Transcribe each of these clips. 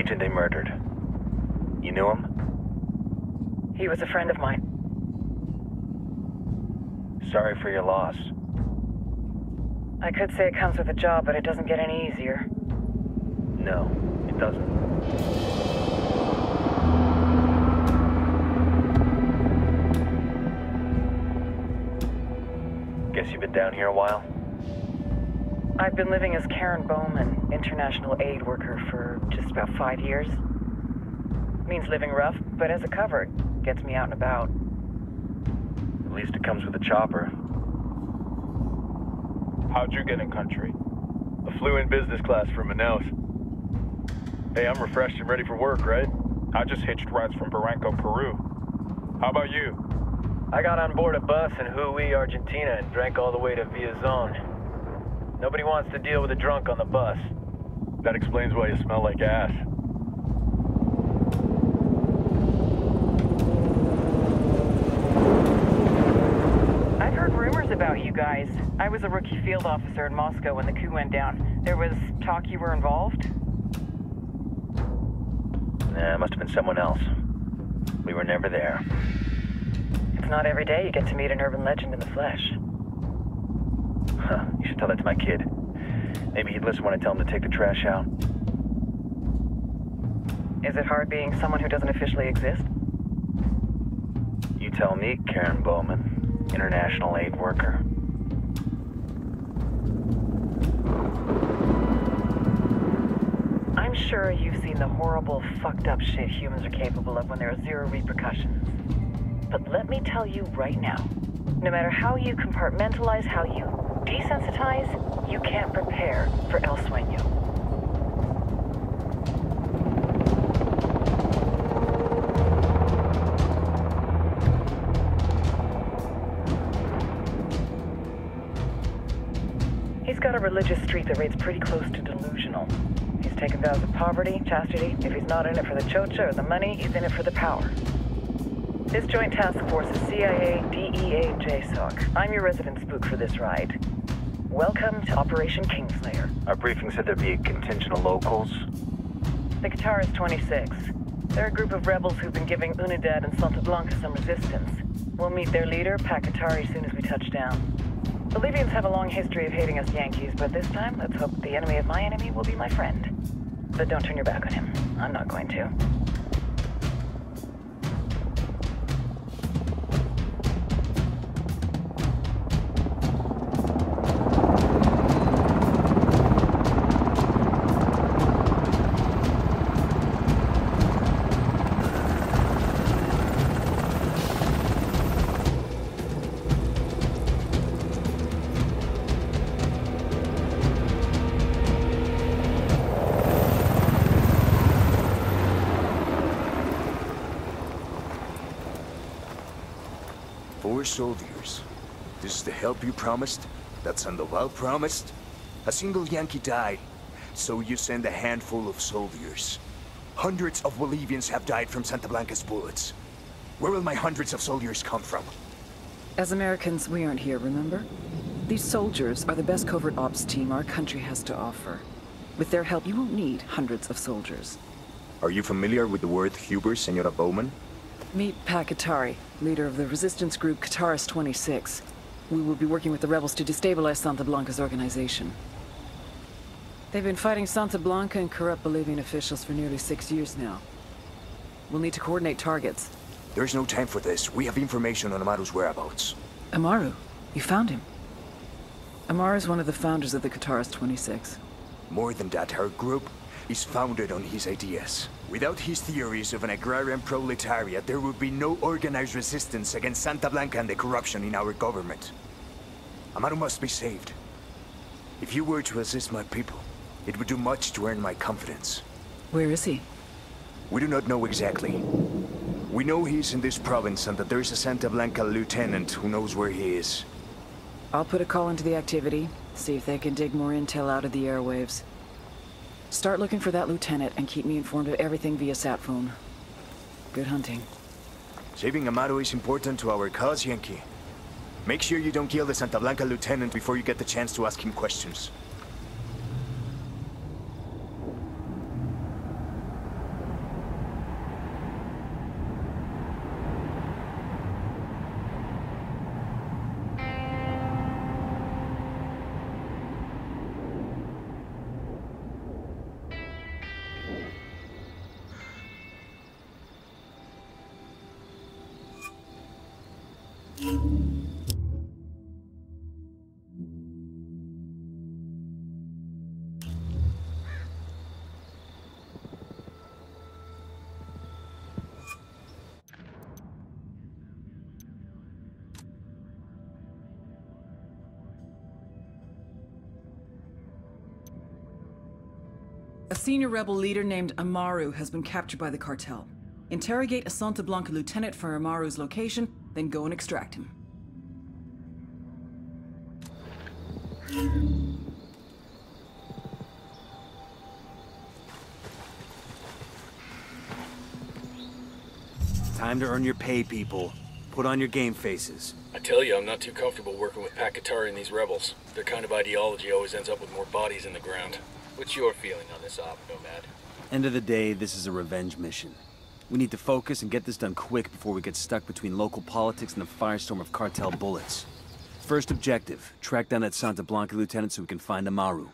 agent they murdered. You knew him? He was a friend of mine. Sorry for your loss. I could say it comes with a job, but it doesn't get any easier. No, it doesn't. Guess you've been down here a while? I've been living as Karen Bowman, international aid worker, for just about five years. Means living rough, but as a cover, it gets me out and about. At least it comes with a chopper. How'd you get in country? I flew in business class from Manaus. Hey, I'm refreshed and ready for work, right? I just hitched rides from Barranco, Peru. How about you? I got on board a bus in Jujuy, Argentina, and drank all the way to Villazon. Nobody wants to deal with a drunk on the bus. That explains why you smell like ass. I've heard rumors about you guys. I was a rookie field officer in Moscow when the coup went down. There was talk you were involved? Nah, it must have been someone else. We were never there. It's not every day you get to meet an urban legend in the flesh. Huh, you should tell that to my kid. Maybe he'd listen when I tell him to take the trash out. Is it hard being someone who doesn't officially exist? You tell me, Karen Bowman, international aid worker. I'm sure you've seen the horrible, fucked up shit humans are capable of when there are zero repercussions. But let me tell you right now, no matter how you compartmentalize, how you desensitize, you can't prepare for El Sueño. He's got a religious streak that rates pretty close to delusional. He's taken vows of poverty, chastity. If he's not in it for the chocha or the money, he's in it for the power. This joint task force is CIA, DEA, JSOC. I'm your resident spook for this ride. Welcome to Operation Kingslayer. Our briefing said there'd be a contingent of locals. The Kataris 26. They're a group of rebels who've been giving Unidad and Santa Blanca some resistance. We'll meet their leader, Pac Katari, as soon as we touch down. The Libyans have a long history of hating us Yankees, but this time, let's hope the enemy of my enemy will be my friend. But don't turn your back on him. I'm not going to. Soldiers. This is the help you promised? That Sandoval promised? A single Yankee died, so you send a handful of soldiers. Hundreds of Bolivians have died from Santa Blanca's bullets. Where will my hundreds of soldiers come from? As Americans, we aren't here, remember? These soldiers are the best covert ops team our country has to offer. With their help, you won't need hundreds of soldiers. Are you familiar with the word Huber, Senora Bowman? Meet Pac Katari, leader of the resistance group Kataris 26. We will be working with the rebels to destabilize Santa Blanca's organization. They've been fighting Santa Blanca and corrupt Bolivian officials for nearly six years now. We'll need to coordinate targets. There's no time for this. We have information on Amaru's whereabouts. Amaru, you found him. Amaru is one of the founders of the Kataris 26. More than that, her group is founded on his ideas. Without his theories of an agrarian proletariat, there would be no organized resistance against Santa Blanca and the corruption in our government. Amaru must be saved. If you were to assist my people, it would do much to earn my confidence. Where is he? We do not know exactly. We know he's in this province and that there's a Santa Blanca lieutenant who knows where he is. I'll put a call into the activity, see if they can dig more intel out of the airwaves. Start looking for that lieutenant and keep me informed of everything via sat phone. Good hunting. Saving Amaru is important to our cause, Yankee. Make sure you don't kill the Santa Blanca lieutenant before you get the chance to ask him questions. Senior rebel leader named Amaru has been captured by the cartel. Interrogate a Santa Blanca lieutenant for Amaru's location, then go and extract him. Time to earn your pay, people. Put on your game faces. I tell you, I'm not too comfortable working with Pac Katari and these rebels. Their kind of ideology always ends up with more bodies in the ground. What's your feeling on this op, Nomad? End of the day, this is a revenge mission. We need to focus and get this done quick before we get stuck between local politics and the firestorm of cartel bullets. First objective, track down that Santa Blanca lieutenant so we can find Amaru.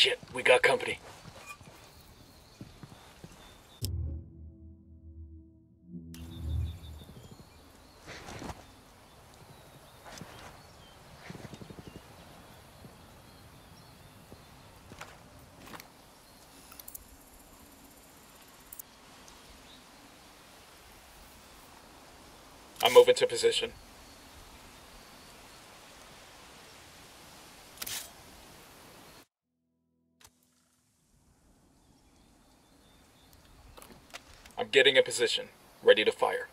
Shit, we got company. I'm moving to position. Getting in position, ready to fire.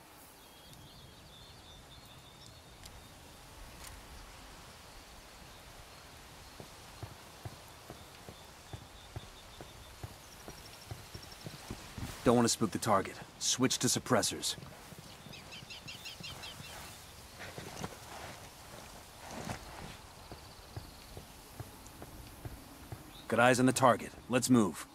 Don't want to spook the target. Switch to suppressors. Got eyes on the target. Let's move.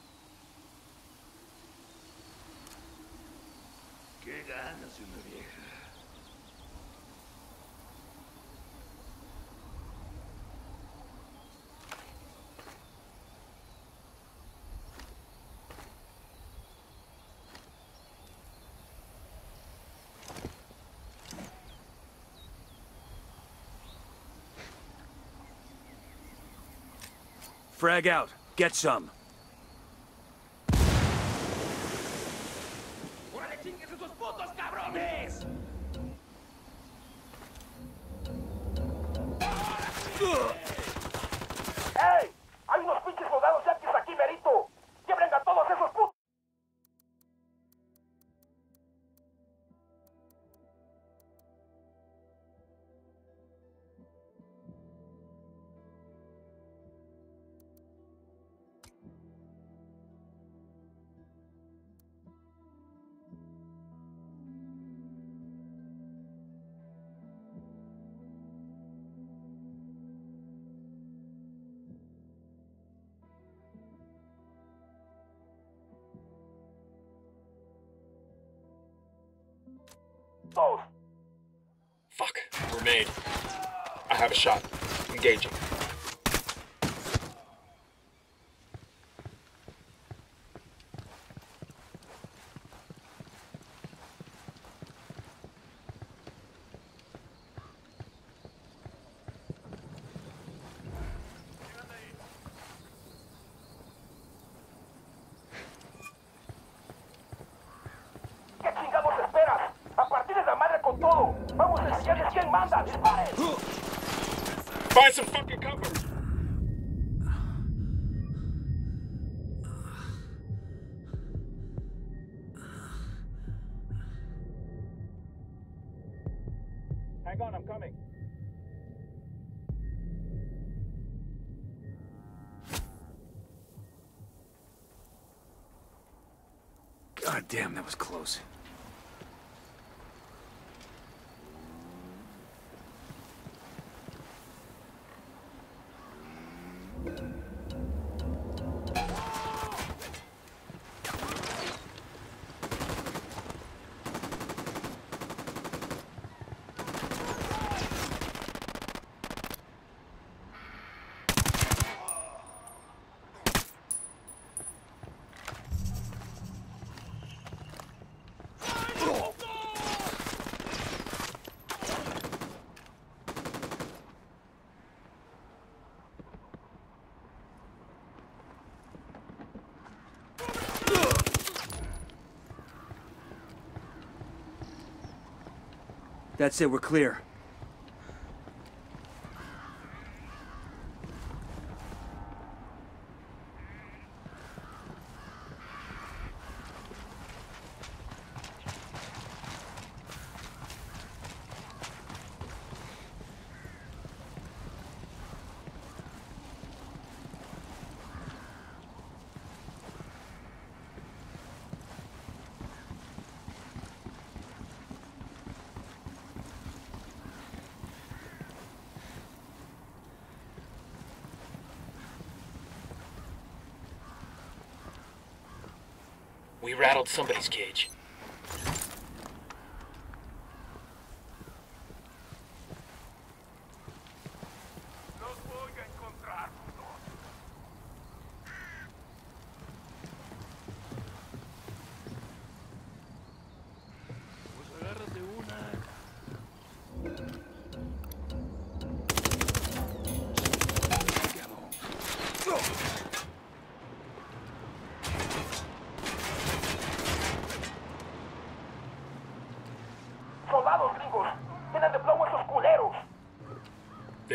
Frag out. Get some. Those. Fuck, we're made. I have a shot. Engaging. ¡Vamos enseñarles quién manda! ¡Disparen! Find some fucking cover! That's it, we're clear. Rattled somebody's cage.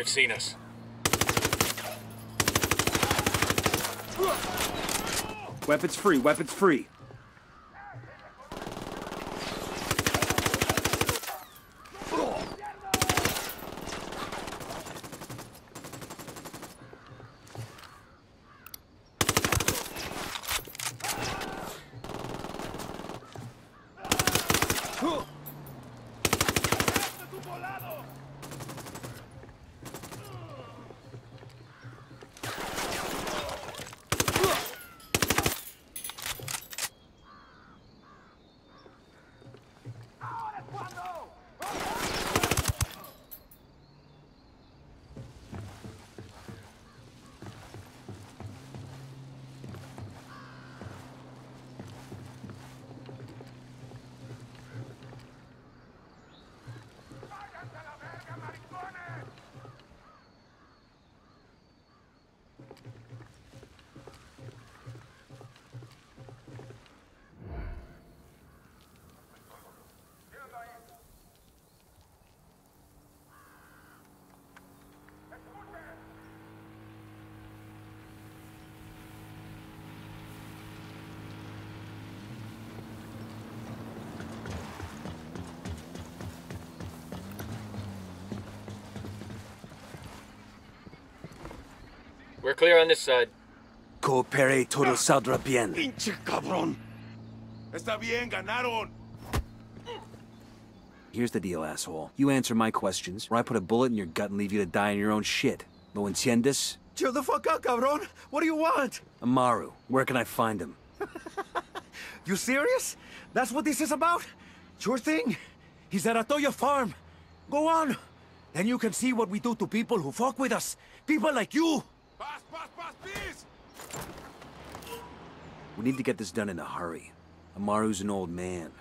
They've seen us. Weapons free, weapons free. We're clear on this side. Coopere todo saldrá bien. ¡Pinche cabrón! Está bien, ganaron. Here's the deal, asshole. You answer my questions, or I put a bullet in your gut and leave you to die in your own shit. ¿Lo entiendes? Chill the fuck out, cabrón. What do you want? Amaru, where can I find him? You serious? That's what this is about? Sure thing. He's at Atoya Farm. Go on. Then you can see what we do to people who fuck with us. People like you. Pass, pass, pass, please. We need to get this done in a hurry. Amaru's an old man.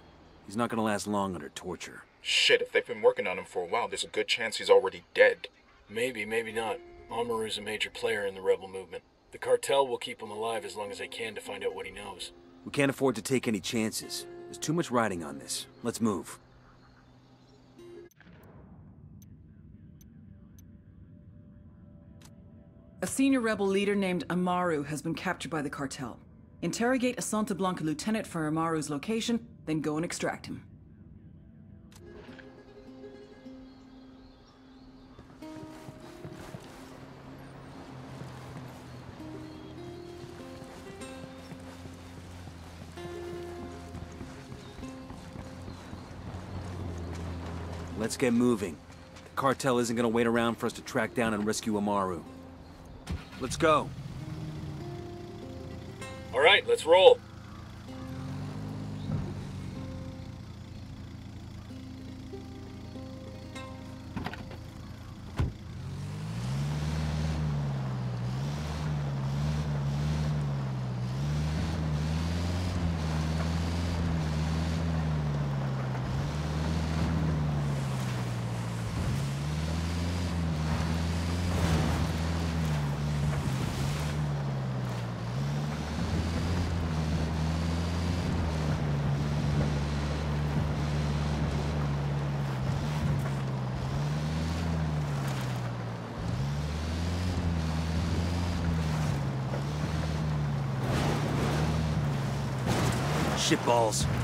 He's not gonna last long under torture. Shit, if they've been working on him for a while, there's a good chance he's already dead. Maybe, maybe not. Amaru's a major player in the rebel movement. The cartel will keep him alive as long as they can to find out what he knows. We can't afford to take any chances. There's too much riding on this. Let's move. A senior rebel leader named Amaru has been captured by the cartel. Interrogate a Santa Blanca lieutenant for Amaru's location, then go and extract him. Let's get moving. The cartel isn't gonna wait around for us to track down and rescue Amaru. Let's go. All right, let's roll. Shitballs.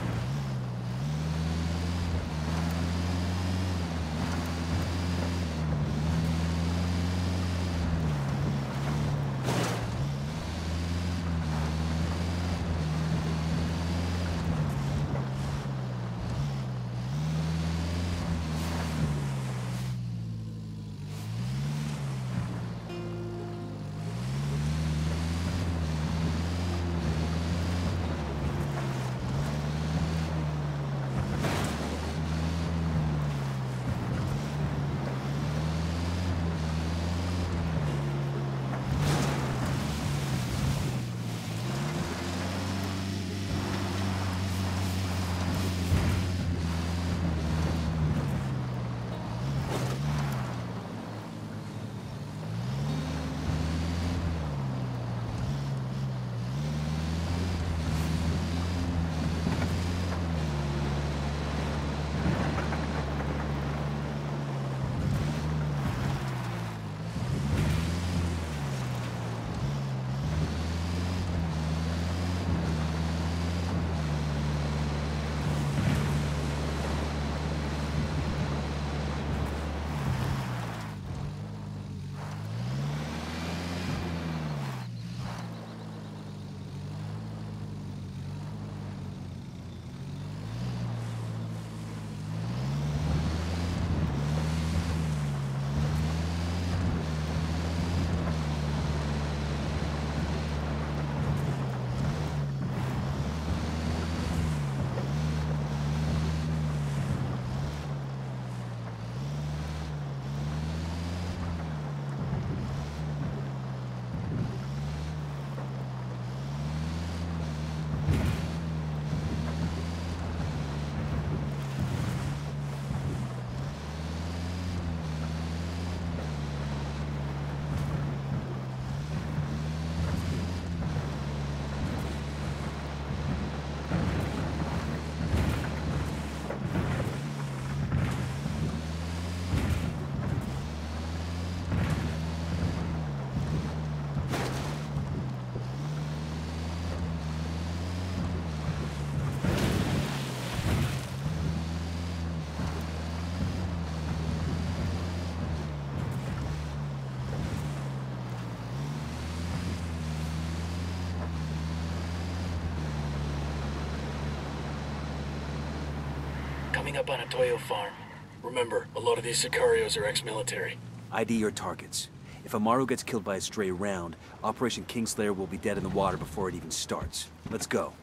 Up on Atoyo Farm. Remember, a lot of these Sicarios are ex-military. ID your targets. If Amaru gets killed by a stray round, Operation Kingslayer will be dead in the water before it even starts. Let's go.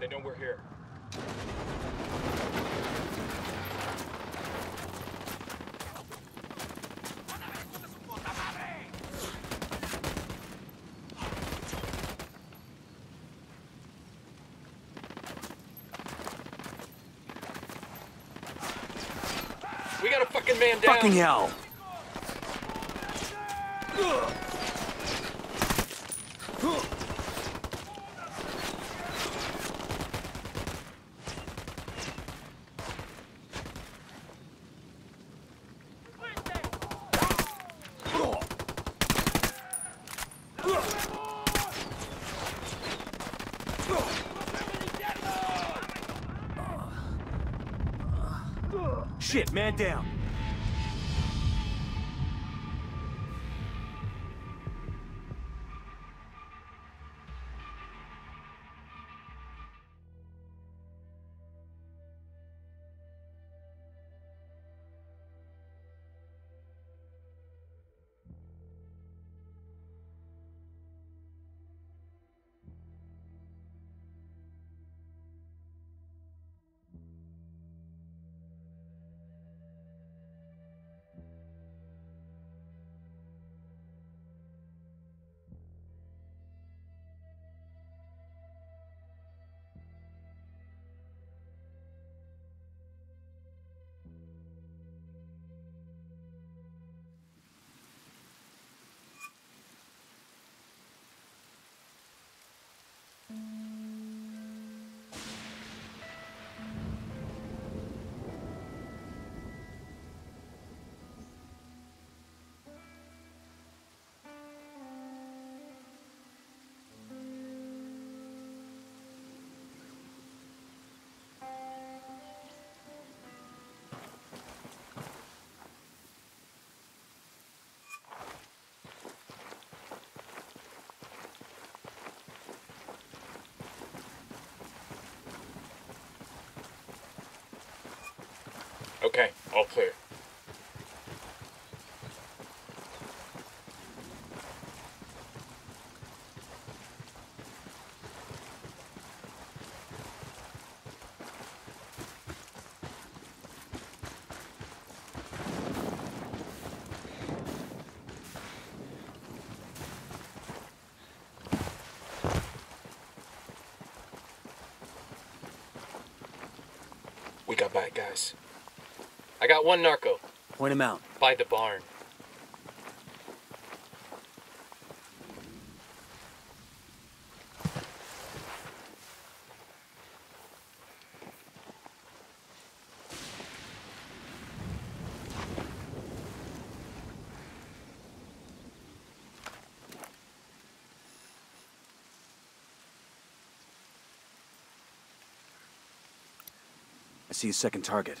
They know we're here. We got a fucking man down. Fucking hell! Shit, man down. Okay, all clear. We got bad guys. I got one narco Point him out. by the barn. I see a second target.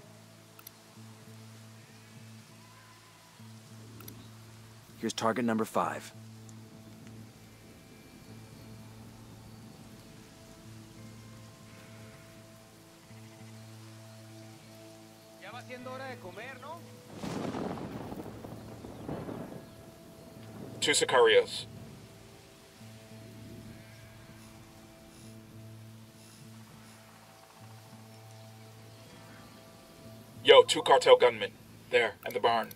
Here's target number five. Two Sicarios. Yo, two cartel gunmen. There, and the barn.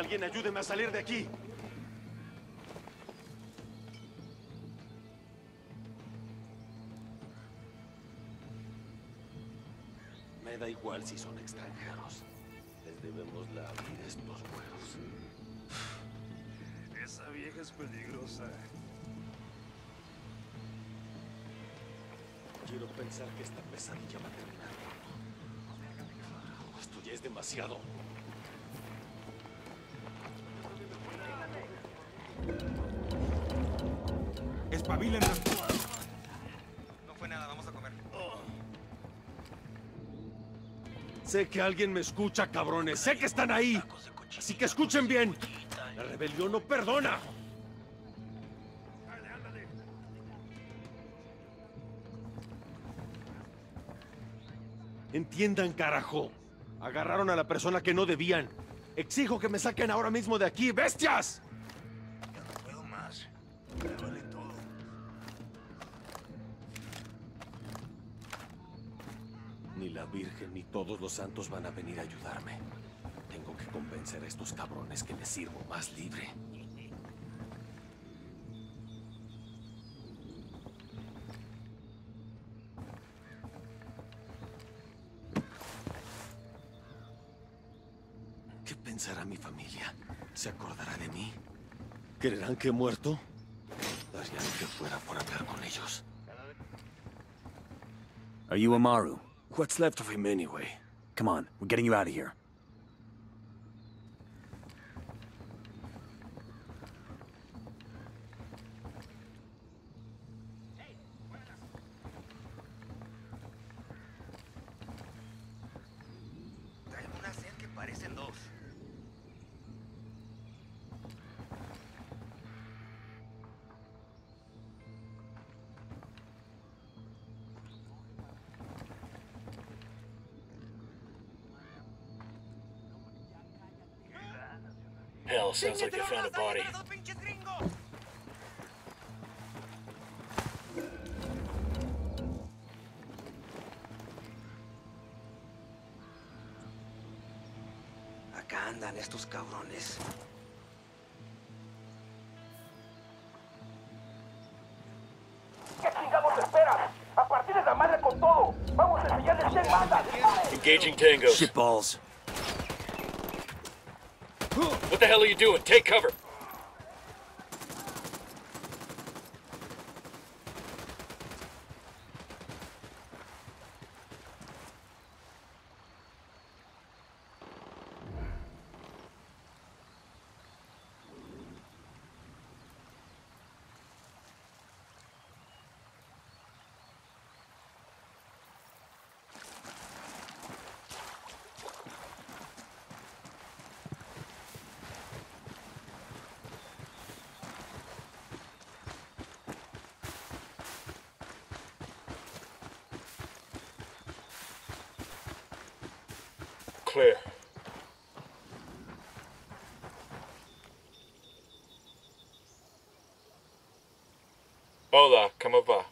Alguien ayúdeme a salir de aquí. Me da igual si son extranjeros. Les debemos la vida a estos güeros. Esa vieja es peligrosa. Quiero pensar que esta pesadilla va a terminar. Esto ya es demasiado. Espabilen. No fue nada, vamos a comer. Sé que alguien me escucha, cabrones. Sé que están ahí. Así que escuchen bien. La rebelión no perdona. Entiendan, carajo. Agarraron a la persona que no debían. Exijo que me saquen ahora mismo de aquí, bestias. Ya no puedo más. Ni la Virgen ni todos los santos van a venir a ayudarme. Tengo que convencer a estos cabrones que me sirvo más libre. ¿Qué pensará mi familia? ¿Se acordará de mí? ¿Creerán que he muerto? Daría lo que fuera por hablar con ellos. Are you Amaru? What's left of him anyway? Come on, we're getting you out of here. Hell, sounds like they found a body. Acá andan estos cabrones. ¿Qué chingados esperas? A partir de la madre con todo. Vamos a enseñarles quién manda. Engaging tangos. Shitballs. What the hell are you doing? Take cover. Clear. Hola, ¿cómo va?